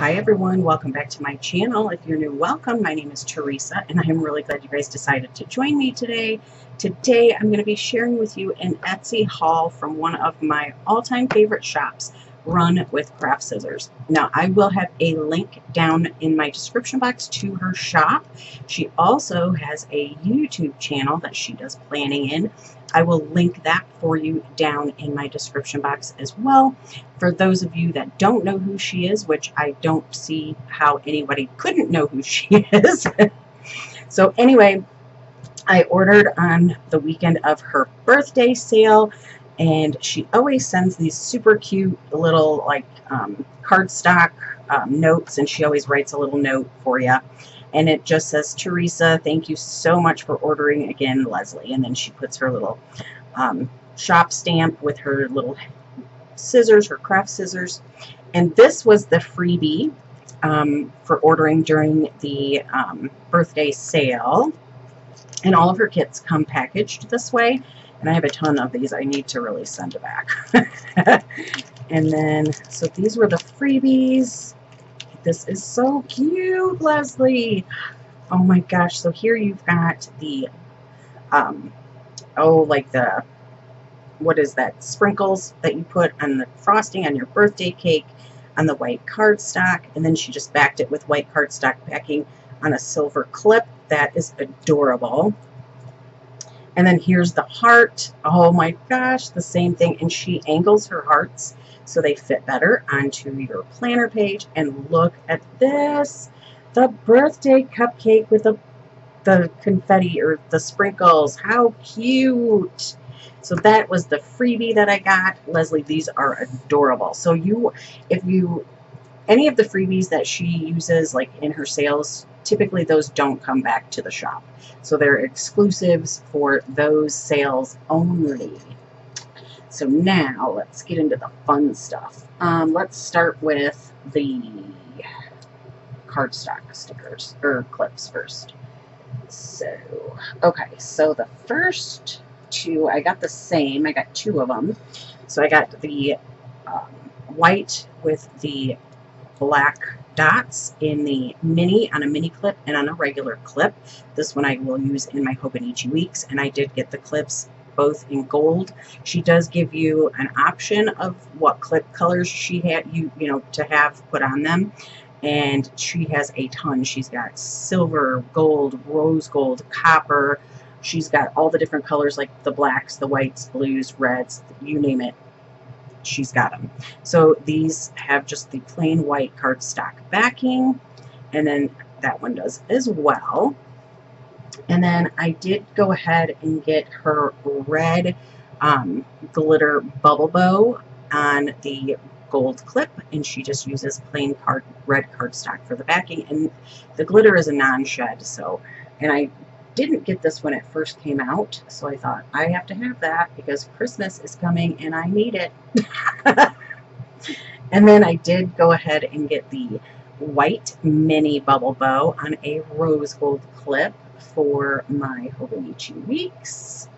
Hi everyone, welcome back to my channel. If you're new, welcome. My name is Teresa and I'm really glad you guys decided to join me today. Today I'm going to be sharing with you an Etsy haul from one of my all-time favorite shops, Run with Craft Scissors. Now I will have a link down in my description box to her shop. She also has a YouTube channel that she does planning in I will link that for you down in my description box as well. For those of you that don't know who she is, which I don't see how anybody couldn't know who she is. so anyway, I ordered on the weekend of her birthday sale and she always sends these super cute little like um, cardstock um, notes and she always writes a little note for you and it just says, Teresa, thank you so much for ordering again, Leslie. And then she puts her little um, shop stamp with her little scissors, her craft scissors. And this was the freebie um, for ordering during the um, birthday sale. And all of her kits come packaged this way. And I have a ton of these I need to really send it back. and then, so these were the freebies. This is so cute, Leslie. Oh my gosh. So here you've got the, um, oh, like the, what is that, sprinkles that you put on the frosting on your birthday cake on the white cardstock. And then she just backed it with white cardstock backing on a silver clip. That is adorable. And then here's the heart. Oh my gosh, the same thing. And she angles her hearts so they fit better onto your planner page. And look at this, the birthday cupcake with the, the confetti or the sprinkles. How cute. So that was the freebie that I got. Leslie, these are adorable. So you, if you, any of the freebies that she uses like in her sales, typically those don't come back to the shop. So they're exclusives for those sales only. So now let's get into the fun stuff. Um, let's start with the cardstock stickers or clips first. So, okay, so the first two, I got the same. I got two of them. So I got the um, white with the black dots in the mini, on a mini clip and on a regular clip. This one I will use in my Hobonichi Weeks, and I did get the clips both in gold. She does give you an option of what clip colors she had you you know to have put on them and she has a ton. She's got silver, gold, rose gold, copper. She's got all the different colors like the blacks, the whites, blues, reds, you name it. She's got them. So these have just the plain white cardstock backing and then that one does as well. And then I did go ahead and get her red um, glitter bubble bow on the gold clip and she just uses plain card red cardstock for the backing and the glitter is a non-shed so and I didn't get this when it first came out so I thought I have to have that because Christmas is coming and I need it and then I did go ahead and get the white mini bubble bow on a rose gold clip for my Hobonichi Weeks.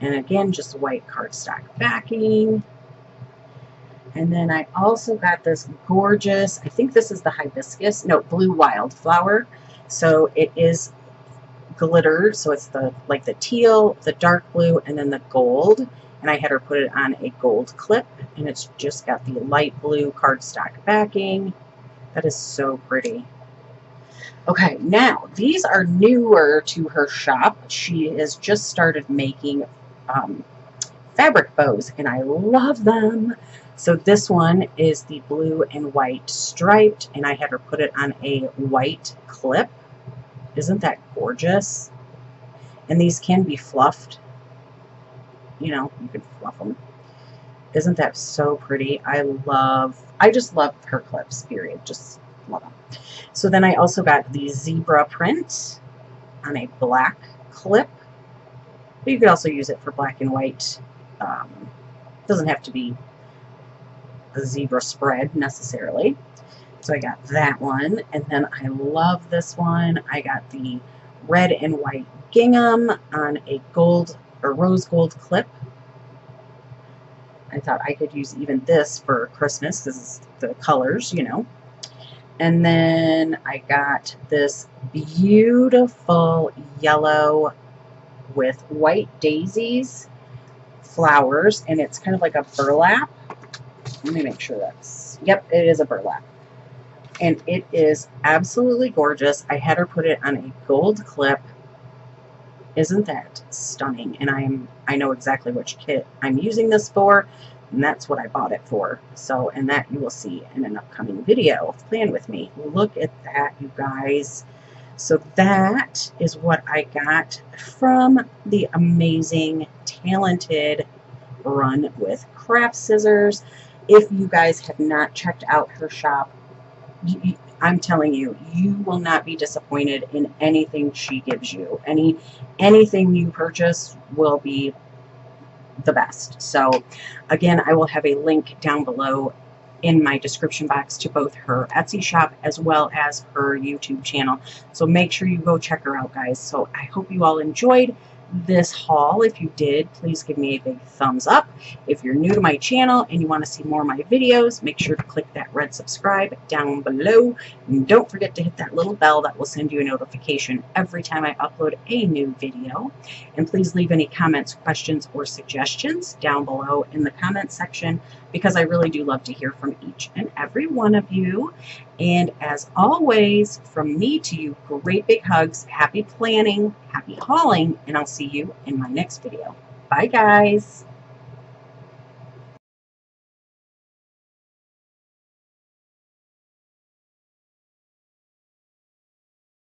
And again, just white cardstock backing. And then I also got this gorgeous, I think this is the hibiscus, no, blue wildflower. So it is glitter, so it's the like the teal, the dark blue, and then the gold. And I had her put it on a gold clip, and it's just got the light blue cardstock backing. That is so pretty. Okay, now these are newer to her shop. She has just started making um, fabric bows, and I love them. So this one is the blue and white striped, and I had her put it on a white clip. Isn't that gorgeous? And these can be fluffed. You know, you can fluff them. Isn't that so pretty? I love, I just love her clips, period. Just love them. So then I also got the zebra print on a black clip. But you could also use it for black and white. Um, doesn't have to be a zebra spread necessarily. So I got that one. And then I love this one. I got the red and white gingham on a gold or rose gold clip. I thought I could use even this for Christmas because the colors, you know. And then I got this beautiful yellow with white daisies flowers, and it's kind of like a burlap. Let me make sure that's, yep, it is a burlap. And it is absolutely gorgeous. I had her put it on a gold clip. Isn't that stunning? And I'm, I know exactly which kit I'm using this for, and that's what I bought it for. So, and that you will see in an upcoming video. Plan with me. Look at that, you guys. So that is what I got from the amazing, talented Run with Craft Scissors. If you guys have not checked out her shop, you, I'm telling you, you will not be disappointed in anything she gives you. Any anything you purchase will be the best. So again, I will have a link down below in my description box to both her Etsy shop as well as her YouTube channel. So make sure you go check her out, guys. So I hope you all enjoyed this haul. If you did, please give me a big thumbs up. If you're new to my channel and you want to see more of my videos, make sure to click that red subscribe down below. And don't forget to hit that little bell that will send you a notification every time I upload a new video. And please leave any comments, questions, or suggestions down below in the comment section because I really do love to hear from each and every one of you. And as always, from me to you, great big hugs, happy planning, happy hauling, and I'll see you in my next video. Bye, guys.